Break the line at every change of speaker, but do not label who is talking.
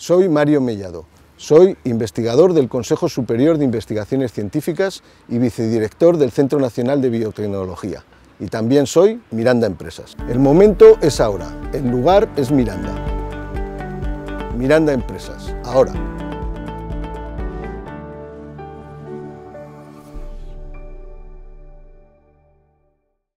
Soy Mario Mellado. Soy investigador del Consejo Superior de Investigaciones Científicas y vicedirector del Centro Nacional de Biotecnología. Y también soy Miranda Empresas. El momento es ahora, el lugar es Miranda. Miranda Empresas, ahora.